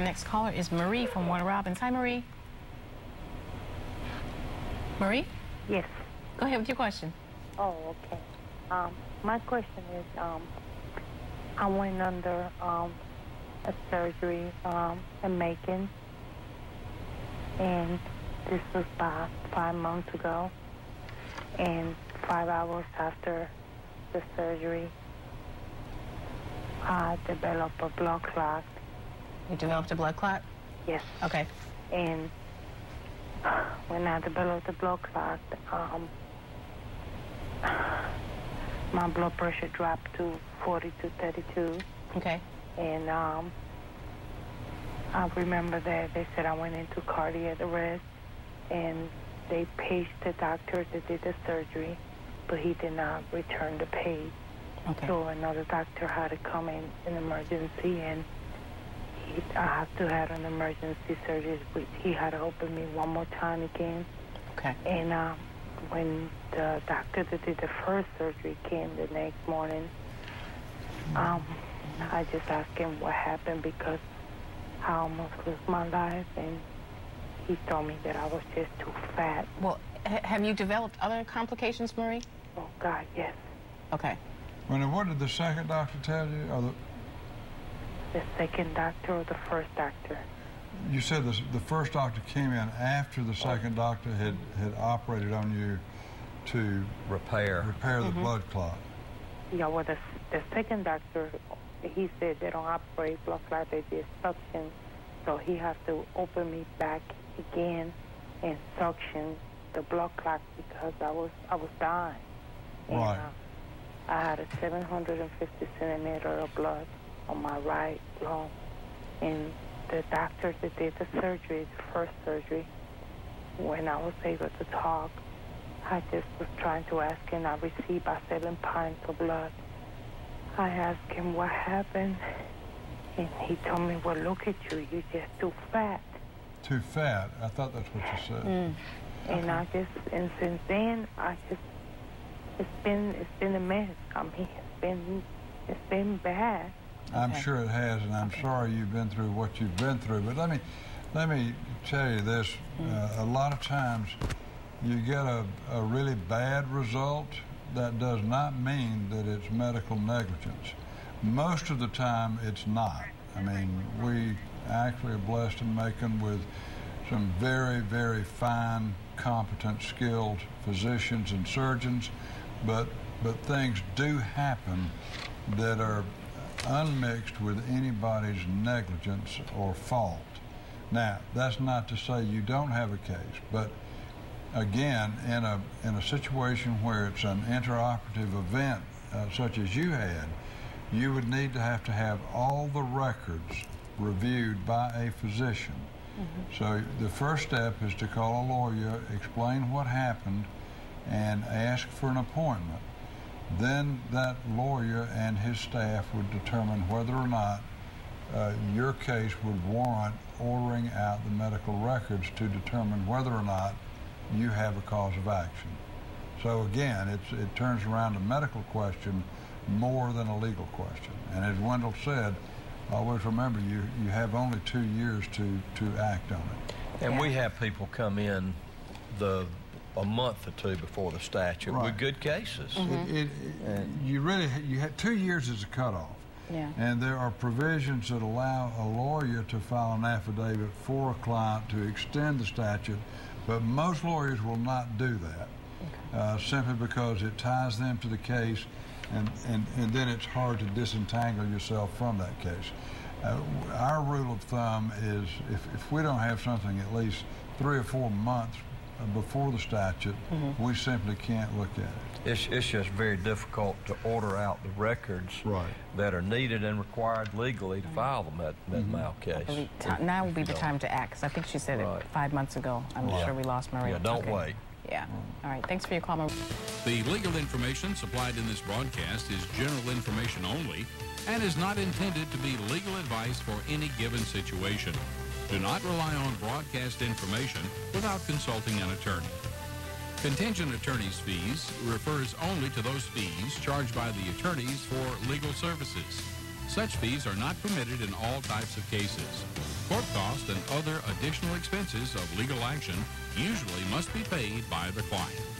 Next caller is Marie from Warner Robins. Hi, Marie. Marie? Yes. Go ahead with your question. Oh, okay. Um, my question is, um, I went under um, a surgery um, in Macon, and this was about five months ago. And five hours after the surgery, I developed a blood clot. You developed a blood clot? Yes. Okay. And when I developed the blood clot, um, my blood pressure dropped to 40 to 32. Okay. And um, I remember that they said I went into cardiac arrest, and they paged the doctor that did the surgery, but he did not return the page. Okay. So another doctor had to come in in emergency, and he, I have to have an emergency surgery, which he had to open me one more time again. Okay. And um, when the doctor that did the first surgery came the next morning, um, I just asked him what happened because I almost lost my life, and he told me that I was just too fat. Well, ha- have you developed other complications, Marie? Oh God, yes. Okay. Well, now, what did the second doctor tell you? Or the, The second doctor or the first doctor? you said the, the first doctor came in after the second doctor had, had operated on you to Repair. repair the blood clot. Yeah, well, the, the second doctor, he said they don't operate blood clot, they just suction. So he has to open me back again and suction the blood clot because I was I was dying. And, uh, I had a 750 centimeter of blood on my right lung. And the doctor that did the surgery, the first surgery, when I was able to talk, I just was trying to ask him. I received about seven pints of blood. I asked him what happened, and he told me, "Well, look at you. You're just too fat." Too fat. I thought that's what you said. Mm. And I just, and since then, I just, it's been, it's been a mess. I mean, it's been, it's been bad. I'm Okay. sure it has, and I'm sorry you've been through what you've been through. But let me, let me tell you this: uh, a lot of times, you get a, a really bad result. That does not mean that it's medical negligence. Most of the time, it's not. I mean, we actually are blessed in Macon with some very, very fine, competent, skilled physicians and surgeons, but but things do happen that are unmixed with anybody's negligence or fault. Now, that's not to say you don't have a case, but again, in a in a situation where it's an interoperative event uh, such as you had, you would need to have to have all the records reviewed by a physician. So the first step is to call a lawyer, explain what happened, and ask for an appointment. Then that lawyer and his staff would determine whether or not uh, your case would warrant ordering out the medical records to determine whether or not you have a cause of action. So again, it's, it turns around a medical question more than a legal question. And as Wendell said, always remember you, you have only two years to, to act on it. And we have people come in the a month or two before the statute Right. with good cases. It, it, it, you really you had two years as a cutoff. Yeah. And there are provisions that allow a lawyer to file an affidavit for a client to extend the statute, but most lawyers will not do that uh, simply because it ties them to the case, and, and, and then it's hard to disentangle yourself from that case. Uh, our rule of thumb is if, if we don't have something at least three or four months before the statute, mm-hmm. we simply can't look at it. It's, it's just very difficult to order out the records Right. that are needed and required legally to mm-hmm. file mm-hmm. the med, med mal case. believe ti- now would be the time to act, because I think she said Right. it five months ago. I'm Yeah. sure we lost Maria. Yeah, don't Okay. wait. Yeah. All right. Thanks for your call, Marie. The legal information supplied in this broadcast is general information only and is not intended to be legal advice for any given situation. Do not rely on broadcast information without consulting an attorney. Contingent attorney's fees refers only to those fees charged by the attorneys for legal services. Such fees are not permitted in all types of cases. Court costs and other additional expenses of legal action usually must be paid by the client.